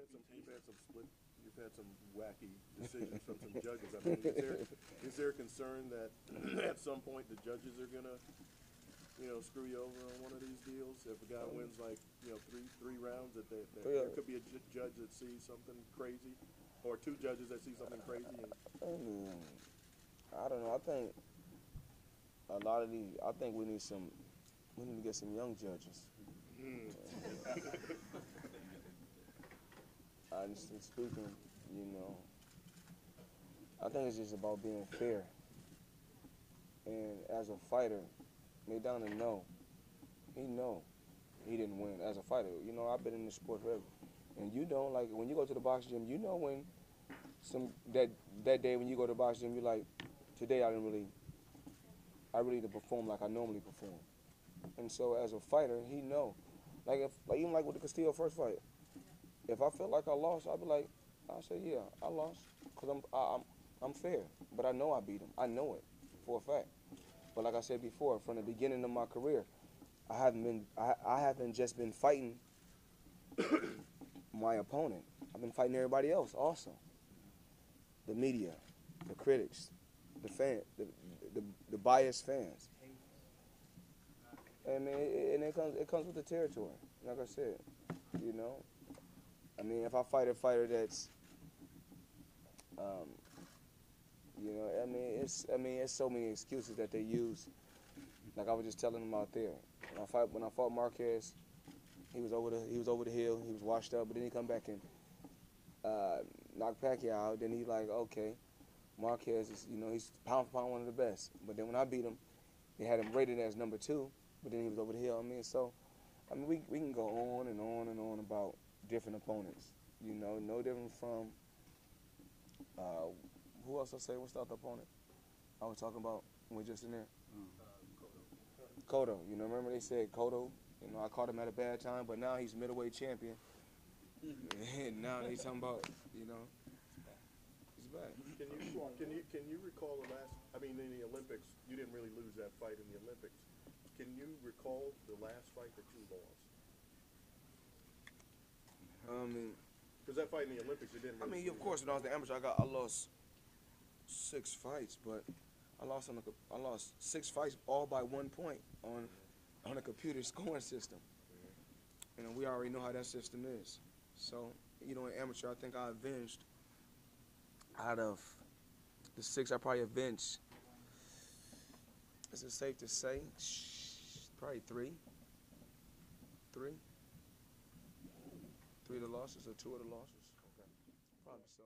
had some, you've had some split, you've had some wacky decisions from some judges. I mean, is there, is there a concern that at some point the judges are gonna, you know, screw you over on one of these deals? If a guy um, wins like, you know, three, three rounds, that they, that there could be a ju- judge that sees something crazy? Or two judges that see something crazy and, I I don't know. I think a lot of these. I think we need some. We need to get some young judges. Hmm. Honestly speaking, you know, I think it's just about being fair. And as a fighter, Maidana know, he know he didn't win. As a fighter, you know, I've been in the sport forever, and you know, like when you go to the boxing gym, you know when some that that day when you go to the boxing gym, you're like, today I didn't really, I really didn't perform like I normally perform. And so as a fighter, he know, like if like even like with the Castillo first fight, if I felt like I lost, I'd be like, I say yeah, I lost, cause I'm I, I'm I'm fair, but I know I beat him. I know it for a fact. But like I said before, from the beginning of my career, I haven't been I, I haven't just been fighting my opponent. I've been fighting everybody else also. The media, the critics, the fan, the the, the biased fans. I mean, it, and it comes it comes with the territory. Like I said, you know. I mean, if I fight a fighter that's, um, you know, I mean, it's I mean, it's so many excuses that they use. Like I was just telling them out there, when I fight when I fought Marquez, he was over the he was over the hill, he was washed up, but then he come back and uh, knock Pacquiao. Then he like, okay, Marquez is you know he's pound for pound one of the best. But then when I beat him, they had him rated as number two, but then he was over the hill. I mean, so I mean we we can go on and on and on about different opponents. You know, no different from uh, who else I say what's the other opponent? I was talking about when we just in there. Cotto, you know, remember they said Cotto, you know, I caught him at a bad time, but now he's middleweight champion. And now they talking about, you know, he's back. can you, can you, can you recall the last, I mean, in the Olympics, you didn't really lose that fight in the Olympics. Can you recall the last fight that you lost? I mean, Because that fight in the Olympics, it didn't I mean, of course, when I was the amateur, I got I lost six fights, but I lost on I lost six fights all by one point on on a computer scoring system. You know, we already know how that system is. So, you know, in amateur, I think I avenged out of the six, I probably avenged. Is it safe to say? Probably three. Three. The losses or two of the losses. Okay. Probably so.